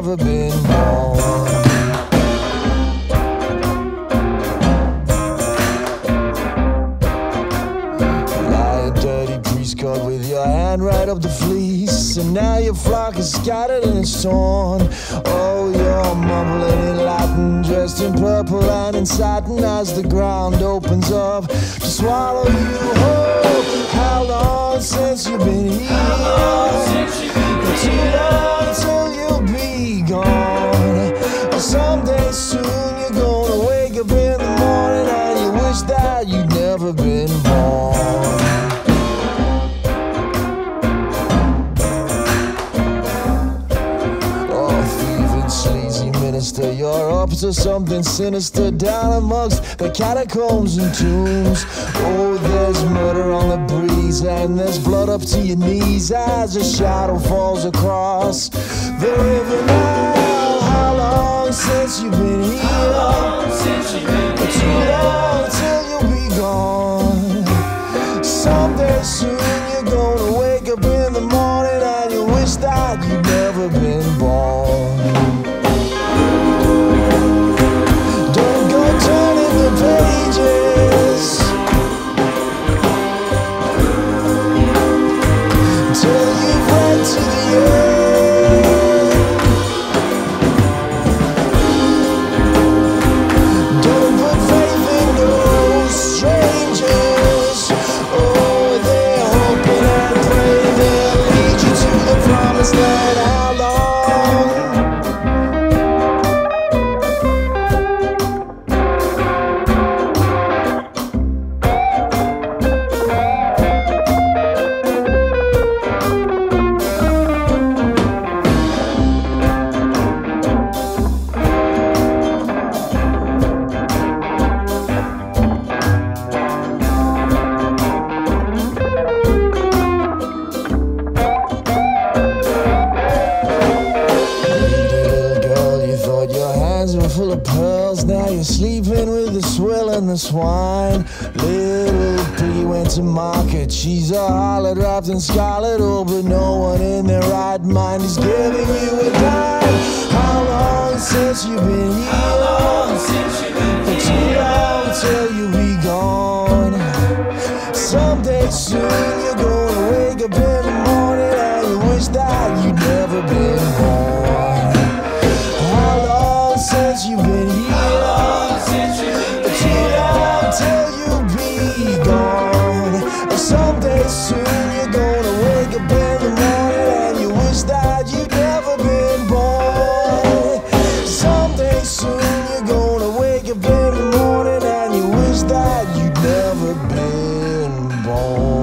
never been priest cut with your hand right up the fleece, and now your flock is scattered and it's torn. Oh, you're mumbling in Latin, dressed in purple and in satin as the ground opens up to swallow you whole. How long since you've been here? Wish that you'd never been born. You're up to something sinister down amongst the catacombs and tombs. Oh, there's murder on the breeze, and there's blood up to your knees as a shadow falls across the river now. How long since you've been here? That you'd never been born. Hands were full of pearls. Now you're sleeping with the swill and the swine. Little piggy went to market. She's a harlot wrapped in scarlet. Oh, but no one in their right mind is giving you a dime. How long since you've been here? How long since you've been here? Too long till you be gone. Someday soon you're gonna wake up in the morning and you wish that you'd never been born.